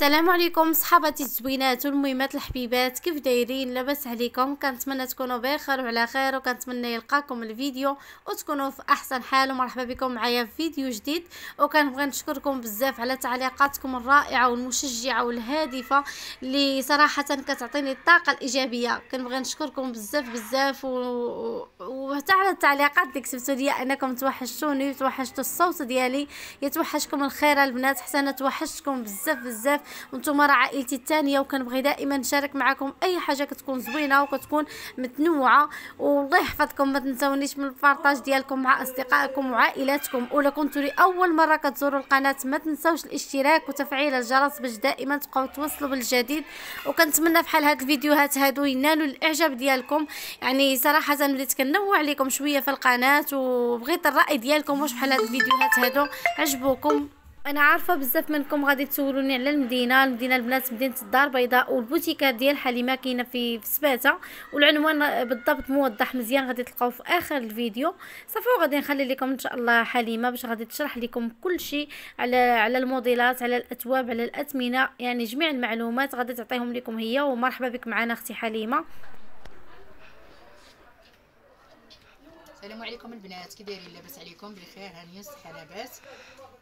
السلام عليكم صحاباتي الزوينات والمهمات الحبيبات كيف دايرين؟ لاباس عليكم كنتمنى تكونوا بخير وعلى خير وكنتمنى يلقاكم الفيديو وتكونوا في أحسن حال ومرحبا بكم معايا في فيديو جديد. وكنبغي نشكركم بزاف على تعليقاتكم الرائعة والمشجعة والهادفة اللي صراحة كتعطيني الطاقة الإيجابية. كنبغي نشكركم بزاف بزاف و... وحتى على التعليقات اللي كتبتوا لي أنكم توحشتوني وتوحشتوا الصوت ديالي يتوحشكم الخير البنات حتى أنا توحشتكم بزاف بزاف. وأنتم راه عائلتي الثانية وكنبغي دائما نشارك معكم أي حاجة كتكون زوينة وكتكون متنوعة. والله يحفظكم ما تنسونيش من البارطاج ديالكم مع أصدقائكم وعائلاتكم. ولا كنتوا لاول مرة كتزوروا القناة ما تنسوش الاشتراك وتفعيل الجرس باش دائما تبقاو توصلوا بالجديد. وكنتمنى بحال هاد الفيديوهات هادو ينالوا الإعجاب ديالكم. يعني صراحة بديت كنوع لكم شوية في القناة وبغيت الرأي ديالكم واش بحال هاد الفيديوهات هادو عجبوكم. أنا عارفة بزاف منكم غادي تسولوني على المدينة. المدينة البنات مدينة الدار البيضاء والبوتيكات ديال حليمة كاينة في سباتة. والعنوان بالضبط موضح مزيان غادي تلقاوه في آخر الفيديو. صافي وغادي نخلي لكم إن شاء الله حليمة باش غادي تشرح لكم كل شيء على على الموديلات على الاثواب على الاثمنه يعني جميع المعلومات غادي تعطيهم لكم هي. ومرحبا بك معنا أختي حليمة. السلام عليكم البنات. كي دايرين لاباس عليكم؟ بخير هانية صحة لاباس.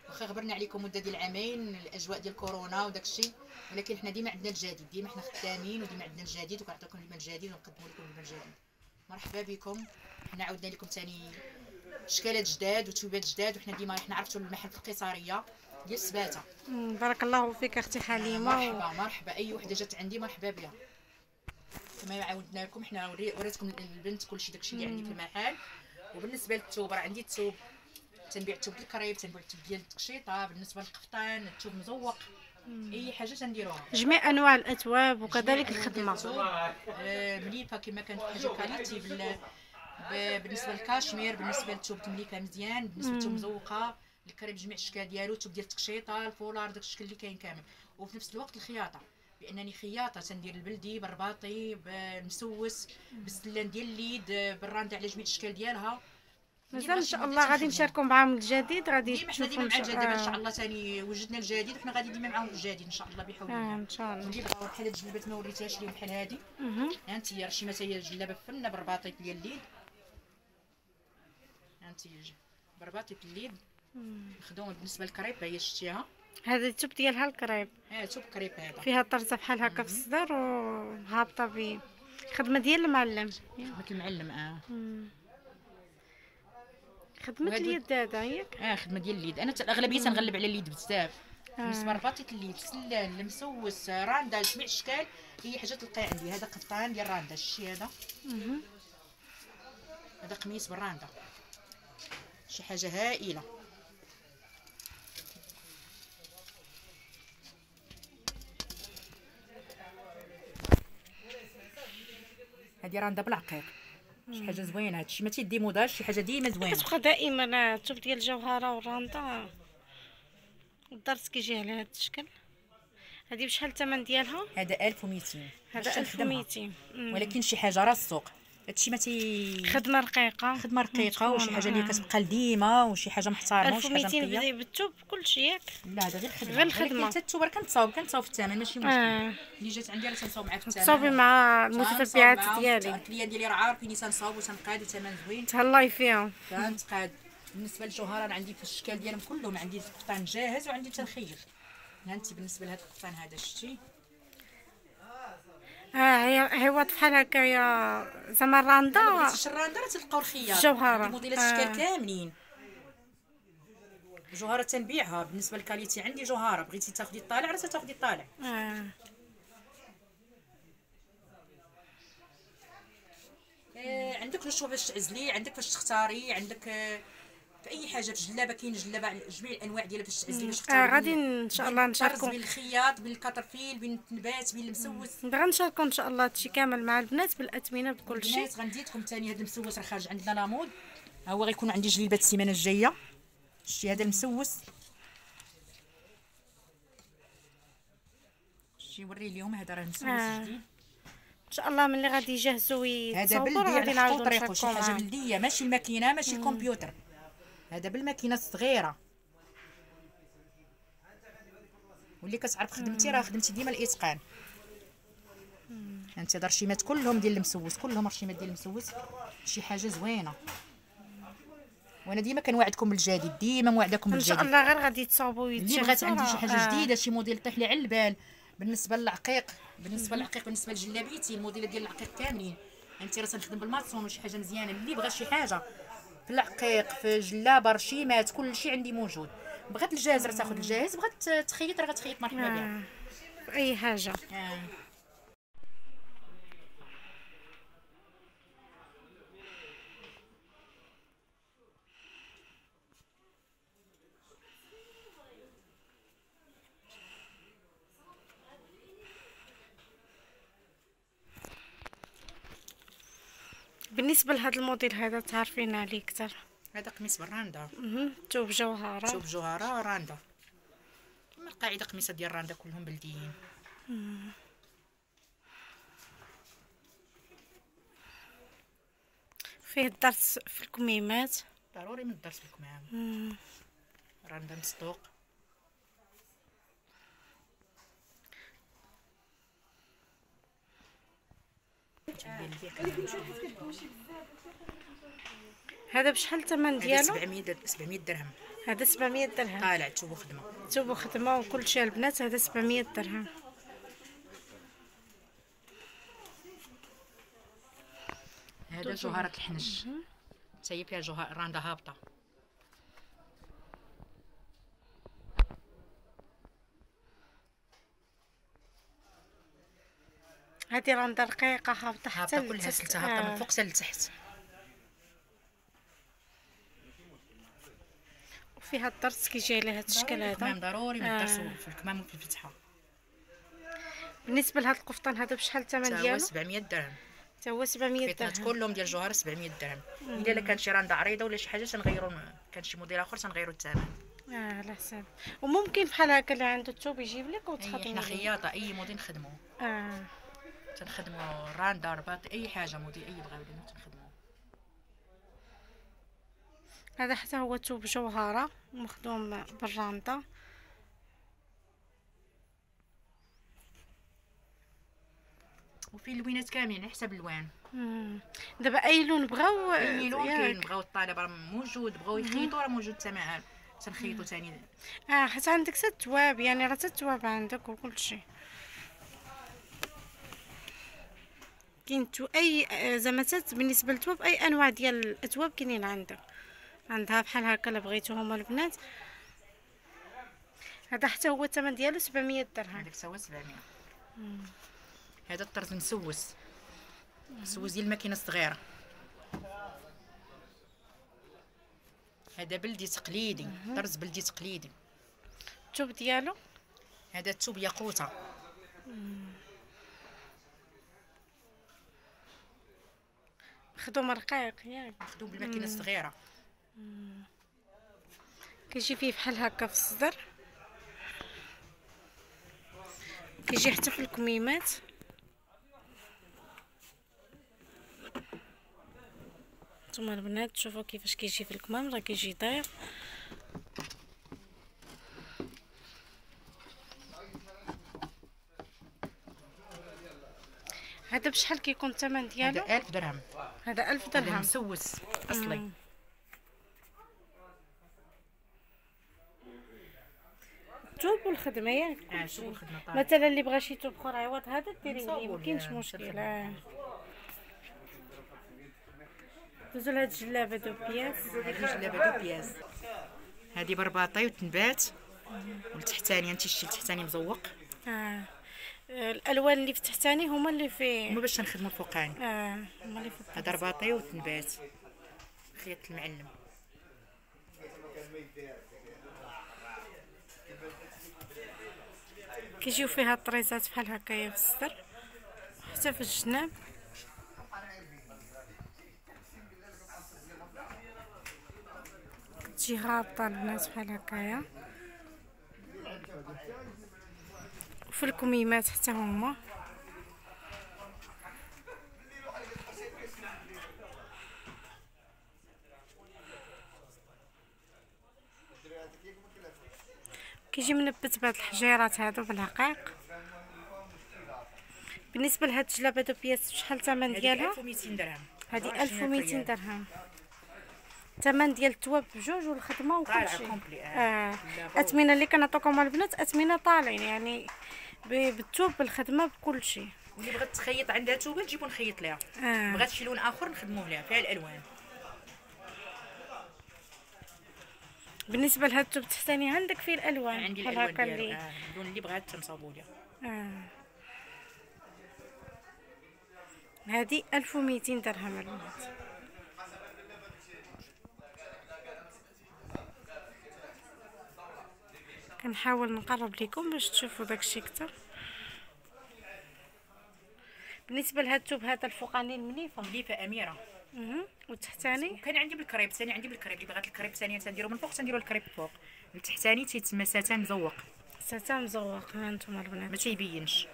واخا غبرنا عليكم مدة ديال عامين الأجواء ديال كورونا وداك الشيء. ولكن حنا ديما عندنا الجديد ديما حنا خدامين وديما عندنا الجديد وكنعطيكم المال الجديد ونقدموا لكم المال الجديد. مرحبا بكم. حنا عاودنا لكم ثاني إشكالات جداد وتوبات جداد وحنا ديما حنا عرفتوا المحل في القيصريه ديال سباتة. بارك الله فيك أختي حليمة. مرحبا مرحبا. أي وحدة جات عندي مرحبا بها. كما عاودنا لكم حنا وريتكم البنت كلشي داكشي اللي عندي في المحل. وبالنسبة للثوب راه عندي الثوب تنبيع الثوب الكريب تنبيع الثوب ديال التقشيطه بالنسبة للقفطان الثوب مزوق. أي حاجة تنديروها. جميع أنواع الاثواب وكذلك الخدمة. آه مليفة كما كانت حاجة كاليتي بالنسبة للكاشمير بالنسبة للثوب تمليكة مزيان بالنسبة للثوب مزوقة. الكريب جميع الأشكال ديالو الثوب ديال التقشيطه الفولار داك الشكل اللي كاين كامل. وفي نفس الوقت الخياطة. بأنني خياطة تندير البلدي بالرباطي بالمسوس بالسلان ديال اليد بالرانده على جميع الأشكال ديالها. مازال إن شاء الله غادي نشاركوا معاهم الجديد غادي ديما حنا ديما مع الجديد إن شاء الله ثاني وجدنا الجديد وحنا غادي ديما معاهم الجديد إن شاء الله بحول الله. آه إن شاء الله. ندير بحال هاد الجلبات ما وريتهاش ليهم بحال هادي. ها أنت هي رشيمه هي الجلابه فنه بالرباطيط ديال اليد ها انت برباطيط اليد مخدومه بالنسبة للكريب هي شتيها. هذا التوب ديالها الكريب. آه توب كريب هذا. فيها طرزة بحال هكا في الصدر وهابطة ب خدمة ديال المعلم. خدمة المعلم آه. خدمة اليد هذا ياك؟ آه خدمة ديال اليد. أنا الاغلبيه تنغلب على اليد بزاف. بالنسبة لرباطه اليد سلان المسوس راندا جميع الاشكال هي حاجة تلقاي عندي. هذا قفطان ديال راندا شتي هذا؟ هذا قميص بالراندا شي حاجة هائلة. هادي راندا بالعقيق. شي حاجة زوينة هادشي ما تيدي موضاج شي حاجة ديما زوينة. كتبقى دائما الثوب ديال الجوهره والراندا الدرس كيجي على هذا الشكل. هذه بشحال الثمن ديالها؟ هذا 1200 هذا 1200 ولكن شي حاجة راه السوق. هادشي ما تي خدمة رقيقة. خدمة رقيقة وشي حاجة اللي كتبقى لديما وشي حاجة محترمة وشي حاجة 1200 بالثوب كلشي ياك. لا هذا غير خدمة. غير الخدمه حتى الثوب راه كنتصاوب كنتصاوب في الثمن ماشي مشكل. آه. اللي جات عندي راه تنصاوب معاك الثمن. تصاوبي مع المتتبعات ديالي. الكليان ديالي راه عارفين تنصاوب وتنقاد وثمن زوين. تهلاي فيهم تنقاد بالنسبة للجوهره أنا عندي في الاشكال ديالهم كلهم عندي القفطان جاهز وعندي تنخير هانتي بالنسبة لهذا القفطان هذا شتي. آه هي هو بحال هكا يا زعما الراندا الراندا راه تلقاو الخياط الجوهره موديلات الاشكال كاملين. الجوهره تنبيعها. بالنسبة للكاليتي عندي جوهرة. بغيتي تاخدي الطالع راه تاخدي الطالع. آه. آه عندك الشوا باش تعزلي عندك باش تختاري عندك آه في أي حاجة في الجلابه كاين جلابة جميع الأنواع ديالها باش تعزلي باش تختاري آه غادي إن شاء الله نشاركوا بين الخياط بين الكطرفيل بين النبات بين المسوس. غادي نشاركوا إن شاء الله هادشي كامل مع البنات بالأثمنة بكل شيء البنات غندير لكم ثاني هذا المسوس راه خارج عندنا لامود ها هو غيكون عندي جلبات السيمانة الجاية. شتي هذا المسوس. شتي وري اليوم هذا راه مسوس آه. جديد. إن شاء الله ملي غادي يجهزوا هذا ويتصاوبوا بلدي غادي على نعاودوا خطو طريقو شي حاجة بلديه ماشي الماكينه ماشي الكمبيوتر. هذا بالماكينة الصغيرة. واللي كتعرف خدمتي راه خدمتي ديما الإتقان. انت هاد الرشيمات كلهم ديال المسوس كلهم رشيمات ديال المسوس. شي حاجة زوينة. وأنا ديما كنوعدكم بالجديد ديما موعدكم إن شاء بالجديد. الله غير غادي تصاوبوا اللي بغات عندي شي حاجة آه. جديدة شي موديل طيح لي على البال. بالنسبة للعقيق بالنسبة للعقيق بالنسبة للجلابيتي الموديلات ديال العقيق كاملين. انت راه تنخدم بالماطسون وشي حاجة مزيانة. اللي بغى شي حاجة في العقيق في جلابه رشيمات كل شيء عندي موجود بغات الجاهز راه تاخذ الجاهز بغات تخيط راه غتخيط مرحبا بها آه. أي حاجة آه. بالنسبة لهذا الموديل هذا تعرفين عليه أكثر. هذا قميص بالراندا مهم. توب جوهره. شوف جوهره راندا. كما القاعدة قميصات ديال راندا كلهم بلديين. فيه الدرس في الكميمات. ضروري من الدرس معاهم مم. راندا مصدوق. هذا بشحال الثمن ديالو؟ 700 در- 700 درهم. هذا 700 درهم. طالع تشوفوا خدمة. توب وخدمه وكل شيء البنات هذا 700 درهم. هذا جوهرة الحنش حتى هي فيها جوهر راندا هابطة. هذه راندا رقيقه هابطة حتى هابطة كلها. سلسله هابطة من آه. فوق حتى لتحت. وفيها الدرس كيجي عليه هذا الشكل الكمام هذا. ضروري من آه. الدرس في الكمام وفي الفتحة. بالنسبة لهذا القفطان هذا بشحال الثمن حتى هو ديالو؟ 700 درهم. حتى هو 700 القطنات درهم. كلهم ديال الجوهر 700 درهم. إلا كانت شي راندا عريضة ولا شي حاجة تنغيروا كان شي موديل آخر تنغيروا الثمن. آه على حساب. وممكن بحال هكا اللي عنده الثوب يجيب لك وتخدمي حنا. خياطة أي موديل نخدموه آه. تنخدموا راندا رباط أي حاجة موديل أي بغاو لنا تنخدموه هذا حتى هو ثوب جوهرة مخدوم بالراندا وفي اللوينات كاملين على حسب الوان. دابا أي لون بغاو؟ أي لون. كاين بغاو الطالب راه موجود بغاو يخيطوا راه موجود تمام تنخيطوا ثاني آه حتى عندك حتى التواب يعني راه حتى التواب عندك وكل كاين تو أي آه، زعما بالنسبة للتواب أي أنواع ديال الأتواب كاينين عندك عندها بحال هكا الا بغيتوهم البنات. هذا حتى هو الثمن ديالو 700 درهم. عندك سوا 700 هذا الطرز مسوس. مسوس ديال الماكينة الصغيرة. هذا بلدي تقليدي طرز بلدي تقليدي. التوب ديالو؟ هذا الثوب ياقوتة. مخدوم رقيق ياك. مخدوم بالماكينة الصغيرة. كيجي فيه بحال هكا في الصدر. كيجي حتى في الكميمات. نتوما البنات تشوفوا كيفاش كيجي في الكمام راه كيجي داير هذا بشحال كيكون الثمن ديالو؟ هذا 1000 درهم. هذا 1000 هذا درهم مسوس أصلي. مم. توب والخدمه ياك آه الخدمة طالعه مثلا اللي بغى شي توب أخر عوض هذا ديريه ليه كاينش يا مشكل. مسافر. آه. دوزو لهاد الجلابة deux pièces. هذه جلابه deux pièces. هذه برباطي وتنبات. والتحتاني انت شتي التحتاني مزوق. آه. الألوان اللي في تحتاني هما اللي في هما باش نخدموا الفوقاني آه هما اللي في هذا رباطي وتنبات. خيط المعلم. كيجيو فيها الطريزات بحال هكايا في الصدر حتى في الجناب. تجي هابطه البنات بحال هكايا. وفي الكميمات حتى هما؟ كيجي منبت بهاد الحجيرات هادو بالعقيق. بالنسبة لهاد الجلابة deux pièces شحال الثمن ديالها؟ 1200 درهم. هذه 1200 درهم. الثمن ديال التواب بجوج والخدمة وكل طالعة شيء complet، آه. آه. لا، اثمنه اللي كنعطوكم البنات اثمنه طالعين يعني ب- بالتوب بالخدمة بكل شيء واللي بغات تخيط عندها توبه تجيبو نخيط لها آه. بغات شي لون آخر نخدموه لها فيها الألوان بالنسبة لهاد التوب التحتاني عندك فيه الألوان عندي الألوان ديالو اللي آه. اللون اللي بغات تنصاوبو لها آه. هذه 1200 درهم البنات كنحاول نقرب لكم باش تشوفوا داكشي كتر بالنسبة لهاد التوب هذا الفوقاني المليفه مليفه أميرة. مهم. والتحتاني؟ وكان عندي بالكريب ثاني عندي بالكريب. اللي بغات الكريب ثاني تنديرو من فوق تنديرو الكريب فوق. التحتاني تيتسمى ساتان مزوق. ساتان مزوق ها أنتم البنات. ما تيبينش.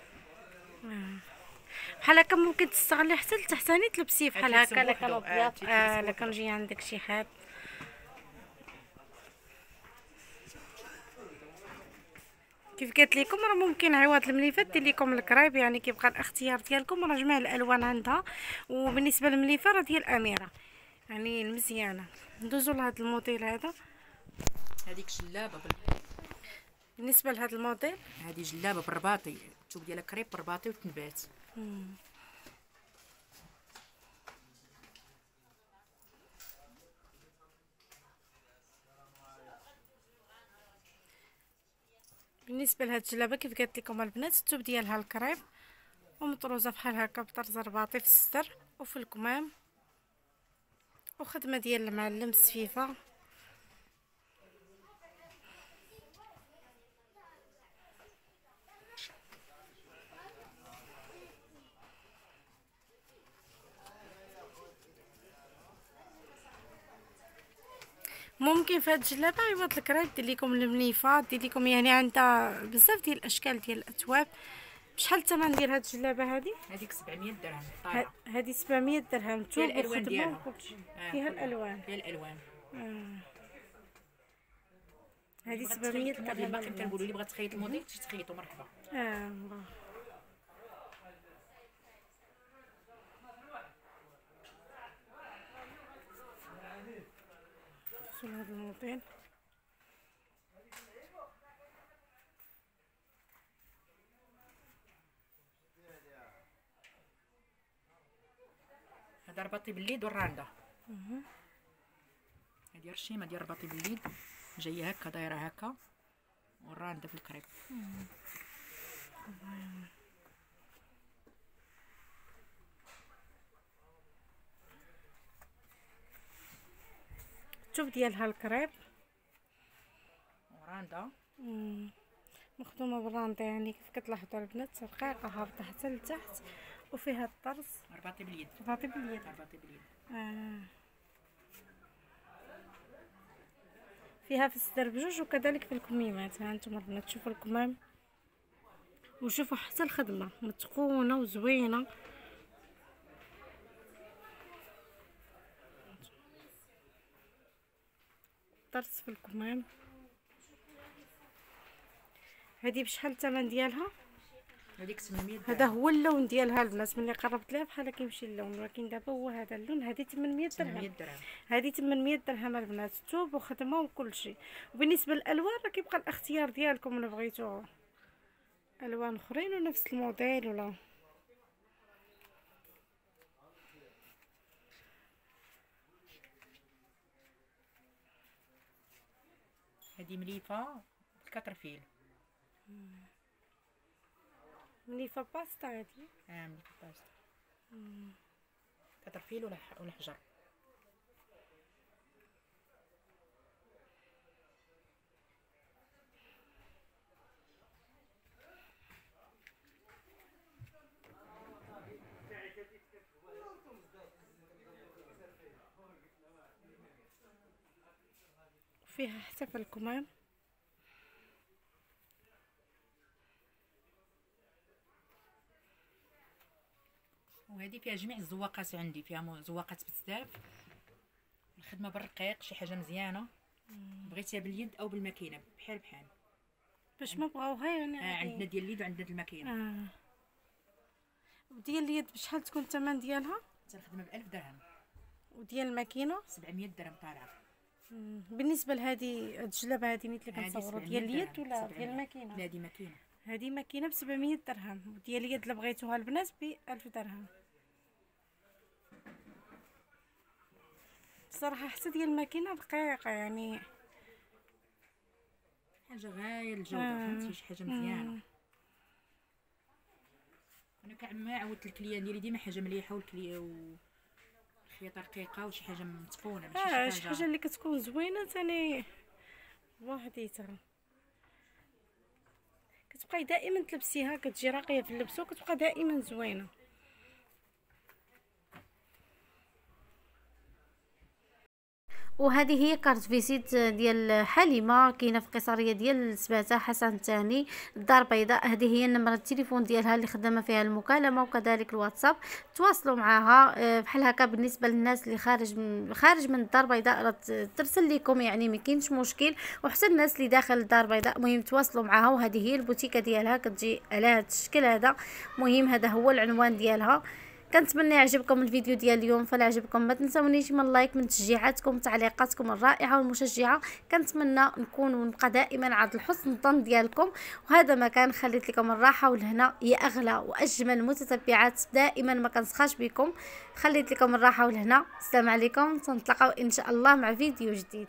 بحال هكا ممكن تستغلي حتى التحتاني تلبسيه بحال هكا بوحدو، كان آه، ابيض. كان جاي عندك شي حاد. كيف قلت لكم راه ممكن عوض المليفات دير لكم الكرايب يعني كيبقى الاختيار ديالكم. راه جميع الألوان عندها. وبالنسبة للمليفة راه ديال أميرة. يعني المزيانه ندوزو لهذا الموديل هذا. هذيك جلابة بال... بالنسبة لهذا الموديل. هذه جلابة بالرباطي الثوب ديالها كريب بالرباطي وتنبات. بالنسبة لهاد الجلابة كيف قالت لكم البنات الثوب ديالها الكريب ومطروزة بحال هكا بطرز رباطي في الصدر وفي الكمام وخدمة ديال المعلم سفيفة. ممكن في هاد الجلابة عوض الكريب دير لكم المليفات دير لكم يعني عندها بزاف ديال الأشكال ديال الاثواب شحال الثمن ديال هاد الجلابة هادي؟ هذيك 700 درهم ه- طالعه هادي 700 درهم. توب الألوان وخدمه ديالها. آه، فيها. الألوان. فيها الألوان. هادي بغات 700 تخيط الموديل درهم. باقي. كنقولوا اللي بغات تخيط الموديل تجي تخيطو مرحبا. آه شنو هذا رباطي باليد والراندا. هذه رشيمه ديال رباطي باليد جاية هكا دايرة هكا. والراندا في الثوب ديالها الكريب. وراندا. مخدومة بالراندا يعني كيف كتلاحظوا البنات رقيقه هابطة حتى لتحت وفيها الطرز. رباطي باليد. رباطي باليد. رباطي باليد. آه. فيها في الصدر بجوج وكذلك في الكميمات. ها أنتم البنات تشوفوا الكمام. وشوفوا حتى الخدمة متقونة وزوينة. طرز في الكمام هذه بشحال الثمن ديالها؟ هذيك 800 هذا هو اللون ديالها. البنات ملي قربت ليها بحال كيمشي اللون ولكن دابا هو هذا اللون. هذه 800 800 درهم. هذه 800 درهم البنات. توب وخدمة وكل شيء. وبالنسبة للألوان راه كيبقى الاختيار ديالكم الا بغيتو ألوان أخرين ونفس الموديل ولا؟ هذه مليفة بال quatre fils مليفة باستا هذه آه مليفة باستا. quatre fils ولا ولا حجر؟ فيها في الكمام وهذه فيها جميع الزواقات عندي فيها زواقات بزاف. الخدمة بالرقيق شي حاجة مزيانة. بغيتيها باليد أو بالماكينة بحال بحال. باش ما بغاوها يعني آه عندنا ديال اليد وعندنا ديال الماكينة. آه. وديال اليد بشحال تكون الثمن ديالها؟ تنخدمها ب 1000 درهم. وديال الماكينة؟ 700 درهم طالعه. بالنسبة لهذه الجلابة هذه نيت اللي كنصوروا 700 ديال اليد ولا 700. ديال الماكينه لا دي ماكينة. هذه ماكينة ب 700 درهم وديال اليد اللي بغيتوها البنات ب 1000 درهم. بصراحة حتى ديال الماكينة رقيقه يعني. حاجة غاية الجوده. فهمتي؟ شي حاجة مزيانة. أنا كعما عودت ال clients ديالي ديما حاجة مليحة والكلي و الخياطه رقيقه وشي حاجة متقونة ماشي آه شي حاجة. اللي كتكون زوينة ثاني وحديتها كتبقاي دائما تلبسيها كتجي راقية في اللبس وكتبقى دائما زوينة. وهذه هي carte visite ديال حليمة كاينة في قيسارية ديال سباته حسن الثاني الدار البيضاء. هذه هي النمرة التليفون ديالها اللي خدامة فيها المكالمة وكذلك الواتساب. تواصلوا معها آه، بحال هكا بالنسبة للناس اللي خارج من خارج من الدار البيضاء راه ترسل لكم يعني ما كاينش مشكل. وحتى الناس اللي داخل الدار البيضاء مهم تواصلوا معها وهذه هي البوتيكة ديالها كتجي على هذا الشكل هذا. مهم هذا هو العنوان ديالها. كنتمنى يعجبكم الفيديو ديال اليوم فلا عجبكم ما تنسونيش من لايك من تشجيعاتكم تعليقاتكم الرائعة والمشجعة. كنتمنى نكون ونبقى دائما عند الحسن الظن ديالكم. وهذا ما كان خليت لكم الراحة والهنا يا أغلى وأجمل متتبعات دائما ما كنسخاش بكم. خليت لكم الراحة والهنا السلام عليكم. تنتلاقاو إن شاء الله مع فيديو جديد.